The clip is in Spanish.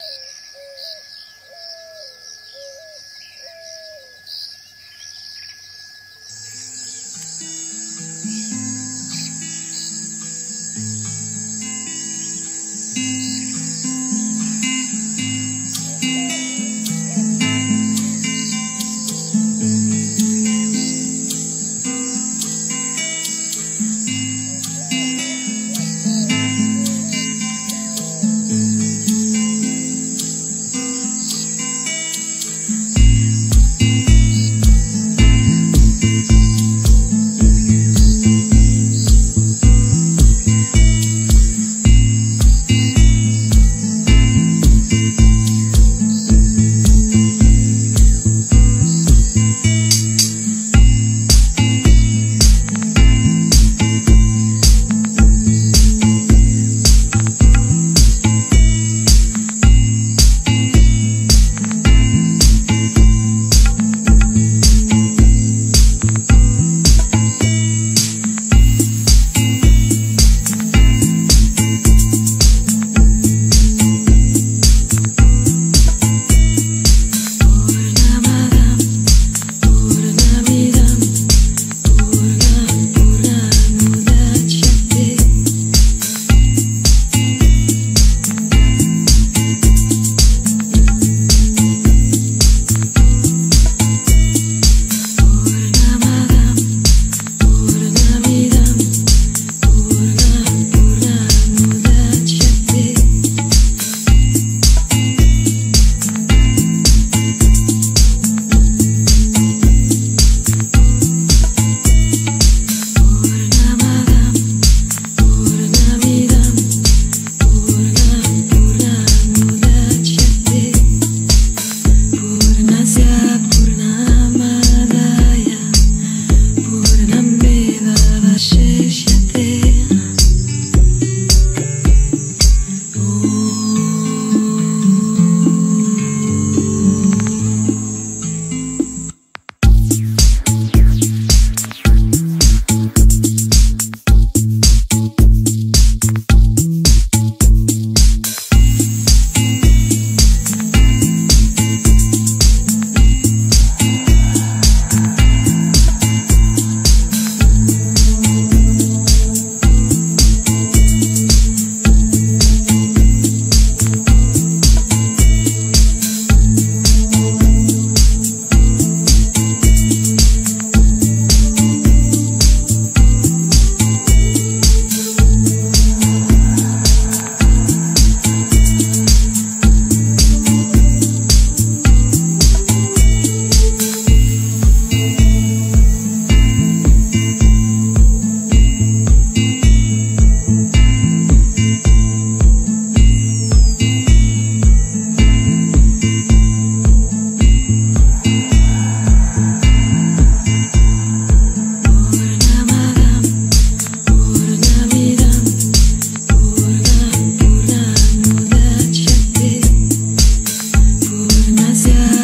you myself demasiado.